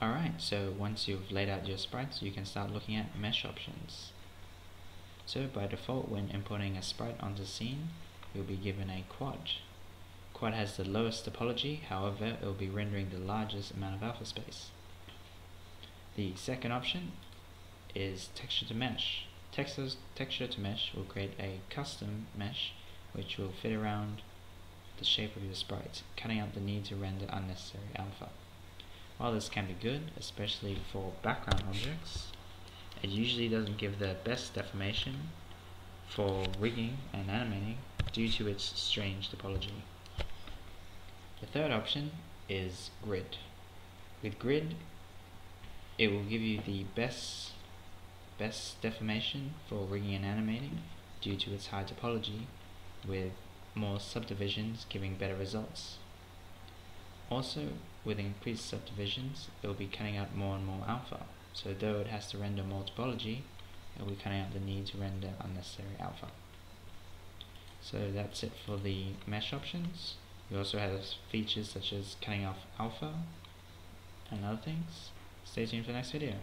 Alright, so once you've laid out your sprites, you can start looking at mesh options. So by default, when importing a sprite onto scene, you'll be given a quad. Quad has the lowest topology, however, it will be rendering the largest amount of alpha space. The second option is texture to mesh. Textures, texture to mesh will create a custom mesh which will fit around the shape of your sprite, cutting out the need to render unnecessary alpha. While this can be good, especially for background objects, it usually doesn't give the best deformation for rigging and animating due to its strange topology. The third option is grid. With grid, it will give you the best best deformation for rigging and animating due to its high topology with more subdivisions giving better results. Also, with increased subdivisions, it will be cutting out more and more alpha. So though it has to render more topology, it will be cutting out the need to render unnecessary alpha. So that's it for the mesh options. You also have features such as cutting off alpha and other things. Stay tuned for the next video.